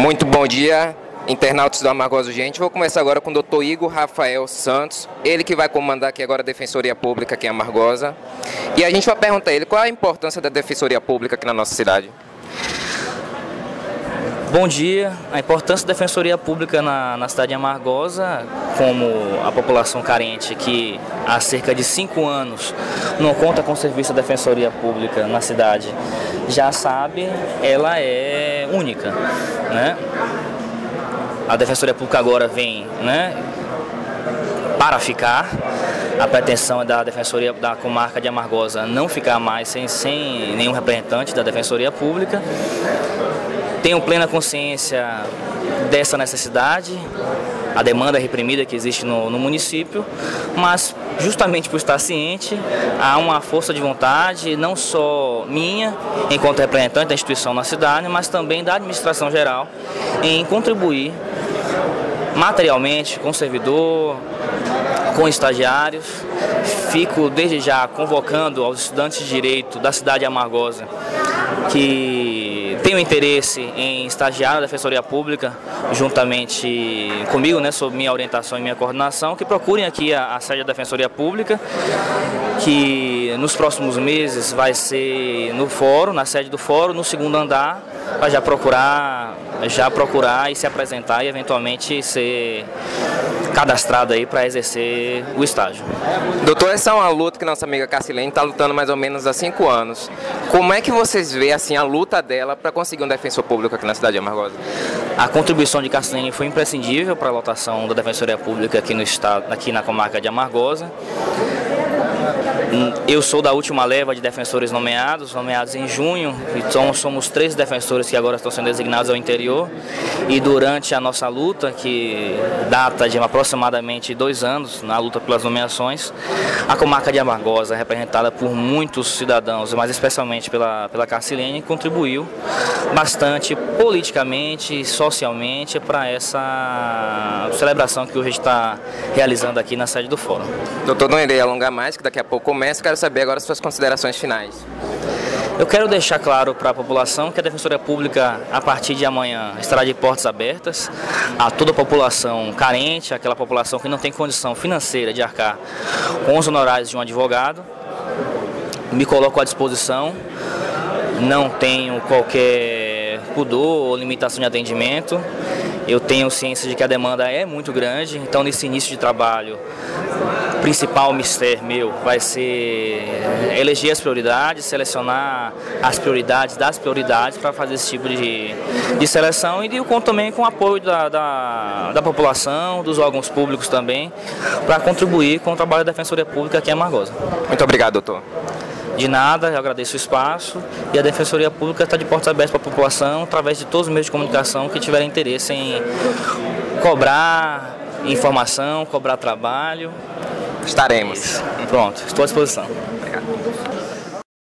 Muito bom dia, internautas do Amargoso Gente. Vou começar agora com o Dr. Igor Rafael Santos, ele que vai comandar aqui agora a Defensoria Pública aqui em Amargosa. E a gente vai perguntar a ele qual a importância da Defensoria Pública aqui na nossa cidade. Bom dia. A importância da Defensoria Pública na, na cidade de Amargosa, como a população carente que há cerca de cinco anos não conta com serviço da Defensoria Pública na cidade, já sabe, ela é única. Né? A Defensoria Pública agora vem né, para ficar. A pretensão é da Defensoria da Comarca de Amargosa não ficar mais sem, sem nenhum representante da Defensoria Pública tenho plena consciência dessa necessidade, a demanda reprimida que existe no, no, município, mas justamente por estar ciente, há uma força de vontade, não só minha, enquanto representante da instituição na cidade, mas também da administração geral, em contribuir materialmente com o servidor, com estagiários. Fico desde já convocando aos estudantes de direito da cidade de Amargosa que tenho interesse em estagiar na Defensoria Pública, juntamente comigo, né, sob minha orientação e minha coordenação, que procurem aqui a, a sede da Defensoria Pública, que nos próximos meses vai ser no fórum, na sede do fórum, no segundo andar, para já procurar, já procurar e se apresentar e eventualmente ser cadastrado aí para exercer o estágio. Doutor, essa é uma luta que nossa amiga Cassilene está lutando mais ou menos há cinco anos. Como é que vocês veem assim, a luta dela para conseguir um defensor público aqui na cidade de Amargosa? A contribuição de Cassilene foi imprescindível para a lotação da Defensoria Pública aqui no estado, aqui na comarca de Amargosa. Eu sou da última leva de defensores nomeados, nomeados em junho, então somos três defensores que agora estão sendo designados ao interior. E durante a nossa luta, que data de aproximadamente dois anos, na luta pelas nomeações, a comarca de Amargosa, representada por muitos cidadãos, mas especialmente pela, pela Carcilene, contribuiu bastante politicamente, socialmente, para essa celebração que hoje está realizando aqui na sede do Fórum. Doutor, não irei alongar mais, que daqui a pouco começa. Quero saber agora as suas considerações finais. Eu quero deixar claro para a população que a Defensoria Pública, a partir de amanhã, estará de portas abertas a toda a população carente, aquela população que não tem condição financeira de arcar com os honorários de um advogado. Me coloco à disposição, não tenho qualquer pudor ou limitação de atendimento. Eu tenho ciência de que a demanda é muito grande, então nesse início de trabalho principal mistério meu vai ser eleger as prioridades, selecionar as prioridades das prioridades para fazer esse tipo de, de seleção e eu conto também com o apoio da, da, da população, dos órgãos públicos também, para contribuir com o trabalho da Defensoria Pública aqui em Amargosa. Muito obrigado, doutor. De nada, eu agradeço o espaço e a Defensoria Pública está de portas abertas para a população através de todos os meios de comunicação que tiverem interesse em cobrar informação, cobrar trabalho Estaremos. Pronto, estou à disposição. Obrigado.